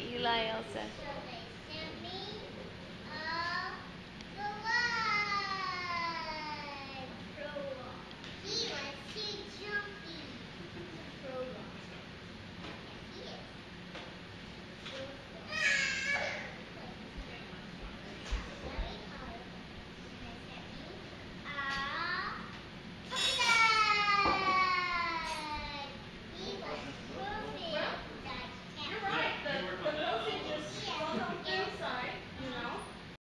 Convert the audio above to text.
Eli also.